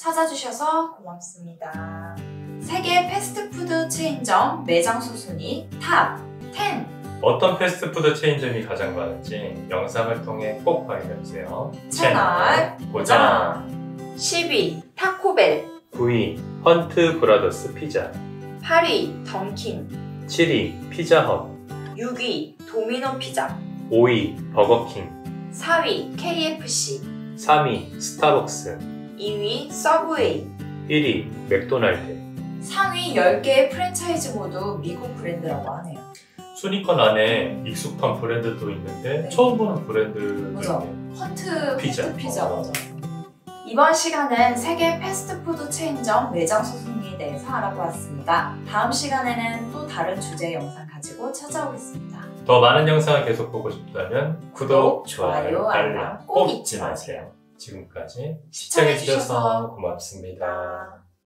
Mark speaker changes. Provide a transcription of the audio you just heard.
Speaker 1: 찾아주셔서 고맙습니다. 세계 패스트푸드 체인점 매장 수 순위 탑 10.
Speaker 2: 어떤 패스트푸드 체인점이 가장 많은지 영상을 통해 꼭 확인해주세요.
Speaker 1: 채널
Speaker 2: 고정!
Speaker 1: 10위 타코벨.
Speaker 2: 9위 헌트 브라더스 피자.
Speaker 1: 8위 던킨.
Speaker 2: 7위 피자헛.
Speaker 1: 6위 도미노 피자.
Speaker 2: 5위 버거킹.
Speaker 1: 4위 KFC
Speaker 2: 3위 스타벅스
Speaker 1: 2위 서브웨이
Speaker 2: 1위 맥도날드
Speaker 1: 상위 10개의 프랜차이즈 모두 미국 브랜드라고 하네요.
Speaker 2: 순위권 안에 익숙한 브랜드도 있는데
Speaker 1: 네.
Speaker 2: 처음 보는 브랜드도
Speaker 1: 맞아.
Speaker 2: 있네
Speaker 1: 헌트
Speaker 2: 피자.
Speaker 1: 피자, 피자
Speaker 2: 어.
Speaker 1: 맞아. 이번 시간은 세계 패스트푸드 체인점 매장 수 순위에 대해서 알아보았습니다. 다음 시간에는 또 다른 주제 영상 가지고 찾아오겠습니다.
Speaker 2: 더 많은 영상을 계속 보고 싶다면 구독,
Speaker 1: 구독,
Speaker 2: 좋아요, 알람 꼭 잊지 마세요. 지금까지 시청해주셔서 고맙습니다.